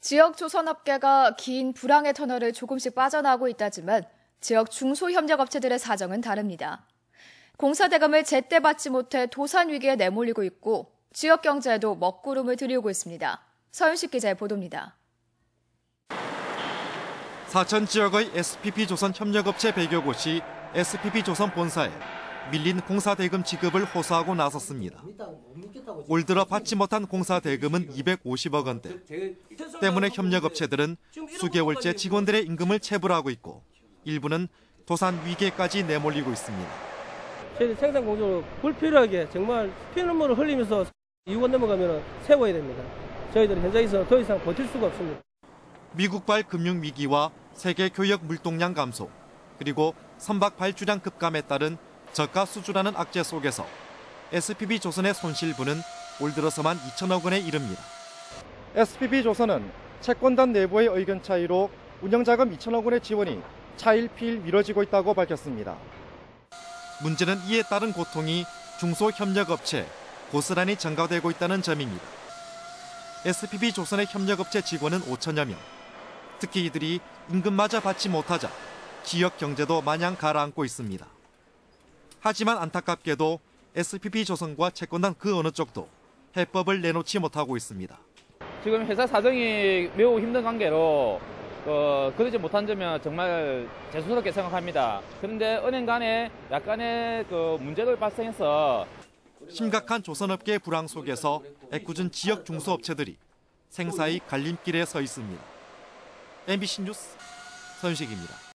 지역 조선업계가 긴 불황의 터널을 조금씩 빠져나오고 있다지만 지역 중소협력업체들의 사정은 다릅니다. 공사 대금을 제때 받지 못해 도산 위기에 내몰리고 있고 지역 경제에도 먹구름을 들이우고 있습니다. 서윤식 기자의 보도입니다. 사천 지역의 SPP 조선 협력업체 100여 곳이 SPP 조선 본사에 밀린 공사 대금 지급을 호소하고 나섰습니다. 올 들어 받지 못한 공사 대금은 250억 원대. 때문에 협력업체들은 수개월째 직원들의 임금을 체불하고 있고 일부는 도산 위기까지 내몰리고 있습니다. 저희 생산 공정으로 불필요하게 정말 피눈물을 흘리면서 2원 넘어가면 세워야 됩니다. 저희들은 현장에서 더 이상 버틸 수가 없습니다. 미국발 금융 위기와 세계 교역 물동량 감소, 그리고 선박 발주량 급감에 따른 저가 수주라는 악재 속에서 SPB 조선의 손실분은 올 들어서만 2천억 원에 이릅니다. SPB 조선은 채권단 내부의 의견 차이로 운영자금 2천억 원의 지원이 차일피일 미뤄지고 있다고 밝혔습니다. 문제는 이에 따른 고통이 중소협력업체 고스란히 증가되고 있다는 점입니다. SPB 조선의 협력업체 직원은 5천여 명. 특히 이들이 임금마저 받지 못하자 지역 경제도 마냥 가라앉고 있습니다. 하지만 안타깝게도 SPP 조선과 채권단 그 어느 쪽도 해법을 내놓지 못하고 있습니다. 지금 회사 사정이 매우 힘든 관계로 어, 그러지 못한 점은 정말 죄송스럽게 생각합니다. 그런데 은행 간에 약간의 그 문제도 발생해서 심각한 조선업계의 불황 속에서 애꿎은 지역 중소업체들이 생사의 갈림길에 서 있습니다. MBC 뉴스 선식입니다.